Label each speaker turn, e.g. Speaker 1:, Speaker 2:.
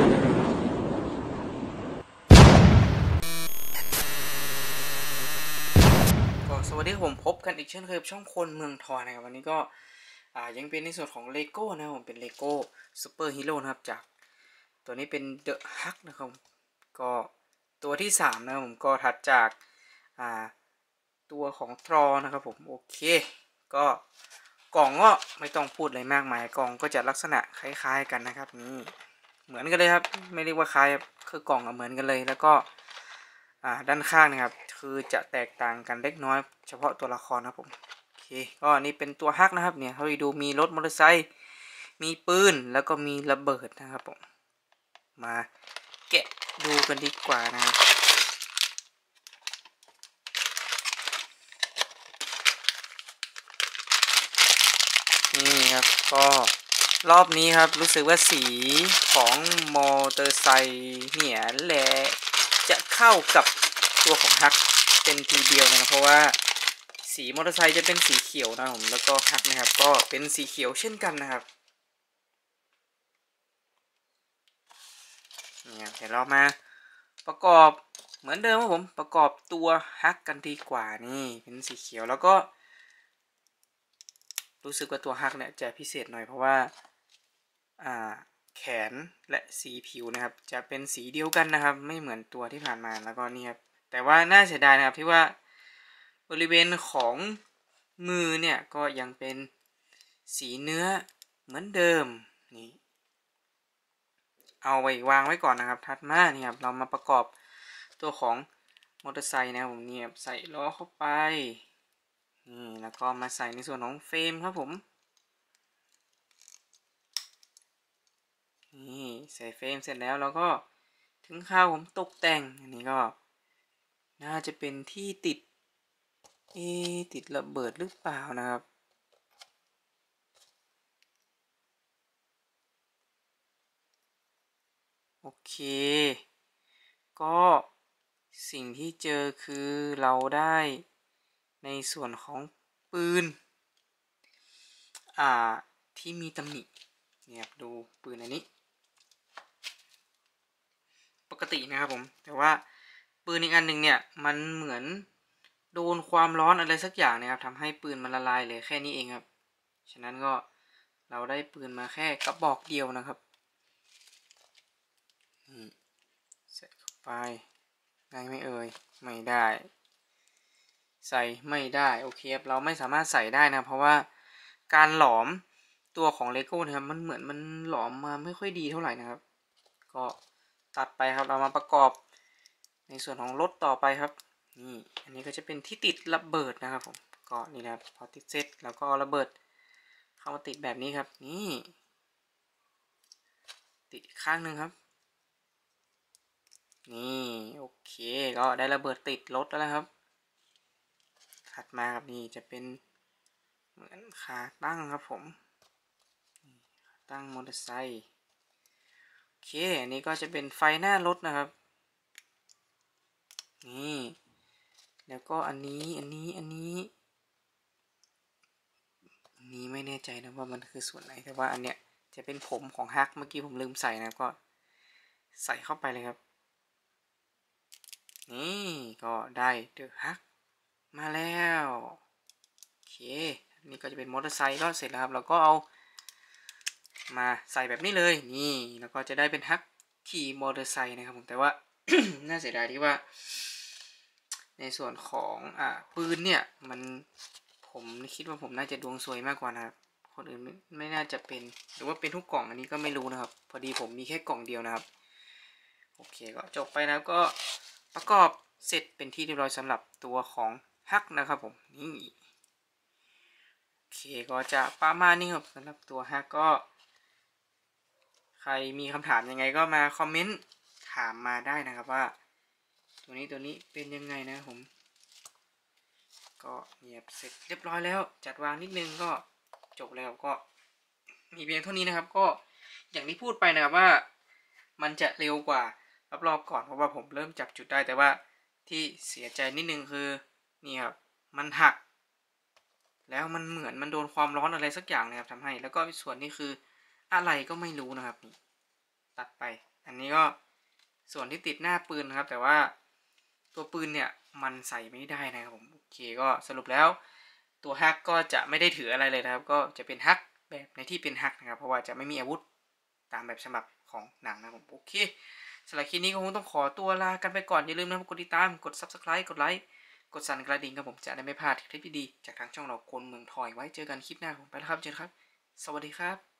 Speaker 1: ก็สวัสดีผมพบกันอีกเช่นเคยช่องคนเมืองทอนะครับวันนี้ก็ยังเป็นในส่วนของเลโก้นะผมเป็นเลโก้ซูเปอร์ฮีโร่นะครับจาก ตัวนี้เป็น The Hulk นะครับก็ตัวที่สามนะผมก็ถัดจากาตัวของทรอนะครับผมโอเค ก็กล่องก็ไม่ต้องพูดอะไรมากมายกล่องก็จะลักษณะคล้าย ๆ กันนะครับนี่ เหมือนกันเลยครับ ไม่เรียกว่าคล้ายครับคือกล่องเหมือนกันเลย แล้วก็ด้านข้างนะครับ คือจะแตกต่างกันเล็กน้อย เฉพาะตัวละครนะครับผมโอเคก็นี่เป็นตัวฮักนะครับเนี่ยเขาไปดูมีรถมอเตอร์ไซค์มีปืนแล้วก็มีระเบิดนะครับผมมาแกะดูกันดีกว่านะครับนี่ครับก็ รอบนี้ครับรู้สึกว่าสีของมอเตอร์ไซค์เนี่ยแหละจะเข้ากับตัวของฮักเป็นทีเดียวนะเพราะว่าสีมอเตอร์ไซค์จะเป็นสีเขียวนะผมแล้วก็ฮักนะครับ ก็เป็นสีเขียวเช่นกันนะครับเนี่ยเดี๋ยวเรามาประกอบเหมือนเดิมครับผมประกอบตัวฮักกันดีกว่านี่เป็นสีเขียวแล้วก็ รู้สึกว่าตัวฮักเนี่ยจะพิเศษหน่อยเพราะว่า แขนและสีผิวนะครับ จะเป็นสีเดียวกันนะครับ ไม่เหมือนตัวที่ผ่านมาแล้วก็นี่ครับแต่ว่าน่าเสียดายนะครับที่ว่าบริเวณของมือเนี่ยก็ยังเป็นสีเนื้อเหมือนเดิมนี่เอาไว้วางไว้ก่อนนะครับถัดมานี่ครับเรามาประกอบตัวของมอเตอร์ไซค์นะครับผมเนี่ยใส่ล้อเข้าไปนี่แล้วก็มาใส่ในส่วนของเฟรมครับผม นี่ใส่เฟรมเสร็จแล้วเราก็ถึงข้าวผมตกแต่ง อันนี้ก็ น่าจะเป็นที่ติด เอติดระเบิดหรือเปล่านะครับโอเค ก็สิ่งที่เจอคือเราได้ในส่วนของปืน อ่า ที่มีตำหนิเนี่ยดูปืนอันนี้ กตินะครับผม แต่ว่าปืนอีกอันหนึ่งเนี่ยมันเหมือนโดนความร้อนอะไรสักอย่างนะครับทำให้ปืนมันละลายเลยแค่นี้เองครับ ฉะนั้นก็เราได้ปืนมาแค่กระบอกเดียวนะครับใส่เข้าไปได้ไหมเอ่ยไม่ได้ ใส่ไม่ได้โอเคครับเราไม่สามารถใส่ได้นะ เพราะว่าการหลอมตัวของเลโก้นะครับมันเหมือนมันหลอมมาไม่ค่อยดีเท่าไหร่นะครับ ก็ ตัดไปครับเรามาประกอบ ในส่วนของรถต่อไปครับนี่อันนี้ก็จะเป็นที่ติดระเบิดนะครับผมก็นี่นะครับพอติดเสร็จแล้วก็ระเบิด เข้ามาติดแบบนี้ครับ นี่ ติดข้างหนึ่งครับ นี่โอเคก็ได้ระเบิดติดรถแล้วครับถัดมาครับนี่จะเป็นเหมือนขาตั้งครับผม ตั้งมอเตอร์ไซค์ อเคอันนี้ก็จะเป็นไฟหน้ารถนะครับ นี่ แล้วก็อันนี้ อันนี้ อันนี้อันนี้ไม่แน่ใจนะว่ามันคือส่วนไหน แต่ว่าอันเนี้ยจะเป็นผมของฮัก เมื่อกี้ผมลืมใส่นะก็ใส่เข้าไปเลยครับ นี่ก็ได้เดอะฮักมาแล้ว โอเค นี่ก็จะเป็นมอเตอร์ไซค์ก็เสร็จแล้วครับเราก็เอา มาใส่แบบนี้เลยนี่แล้วก็จะได้เป็นฮักขี่มอเตอร์ไซค์นะครับผมแต่ว่า น่าเสียดายที่ว่า ในส่วนของอ่าปืนเนี่ย มันผมคิดว่าผมน่าจะดวงสวยมากกว่านะครับคนอื่นไม่ไม่น่าจะเป็น หรือว่าเป็นทุกกล่องอันนี้ก็ไม่รู้นะครับ พอดีผมมีแค่กล่องเดียวนะครับ โอเคก็จบไปแล้วก็ประกอบเสร็จเป็นที่เรียบร้อยสำหรับตัวของฮักนะครับผมนี่โอเคก็จะประมาณนี้ครับสำหรับตัวฮักก็ ใครมีคำถามยังไงก็มาคอมเมนต์ถามมาได้นะครับว่า ตัวนี้ตัวนี้เป็นยังไงนะผม ก็เงียบเสร็จเรียบร้อยแล้ว จัดวางนิดนึงก็จบแล้วก็มีเพียงเท่านี้นะครับ ก็อย่างที่พูดไปนะครับว่า มันจะเร็วกว่ารอบๆก่อนเพราะว่าผมเริ่มจับจุดได้แต่ว่าที่เสียใจนิดนึงคือนี่ครับมันหัก แล้วมันเหมือนมันโดนความร้อนอะไรสักอย่างนะครับทำให้ แล้วก็ส่วนนี้คือ อะไรก็ไม่รู้นะครับนี่ตัดไป อันนี้ก็ส่วนที่ติดหน้าปืนนะครับ แต่ว่าตัวปืนเนี่ยมันใส่ไม่ได้นะครับผมโอเคก็สรุปแล้ว ตัวฮักก็จะไม่ได้ถืออะไรเลยนะครับ ก็จะเป็นฮักแบบในที่เป็นฮักนะครับ เพราะว่าจะไม่มีอาวุธตามแบบฉบับของหนังนะครับผมโอเคสำหรับคลิปนี้ก็คงต้องขอตัวลากันไปก่อนอย่าลืมนะครับกดติดตามกด subscribe กดไลค์กดสั่นกระดิ่งครับผมจะได้ไม่พลาดคลิปดีๆจากทางช่องเราคนเมืองทอยไว้เจอกันคลิปหน้าผมไปแล้วครับเจอกันครับ สวัสดีครับ